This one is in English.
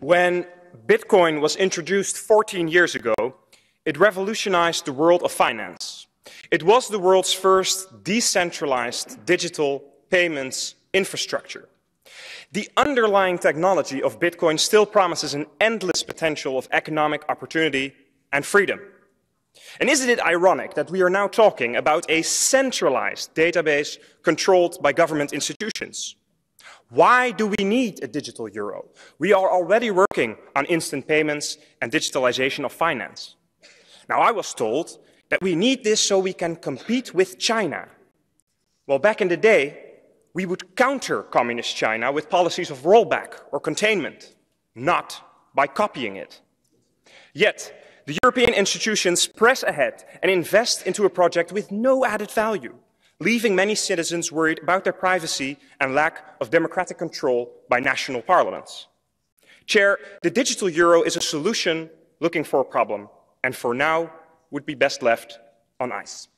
When Bitcoin was introduced 14 years ago, it revolutionized the world of finance. It was the world's first decentralized digital payments infrastructure. The underlying technology of Bitcoin still promises an endless potential of economic opportunity and freedom. And isn't it ironic that we are now talking about a centralized database controlled by government institutions? Why do we need a digital euro? We are already working on instant payments and digitalization of finance. Now, I was told that we need this so we can compete with China. Well, back in the day, we would counter communist China with policies of rollback or containment, not by copying it. Yet, the European institutions press ahead and invest into a project with no added value, leaving many citizens worried about their privacy and lack of democratic control by national parliaments. Chair, the digital euro is a solution looking for a problem, and for now would be best left on ice.